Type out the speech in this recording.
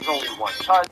There's only one touch.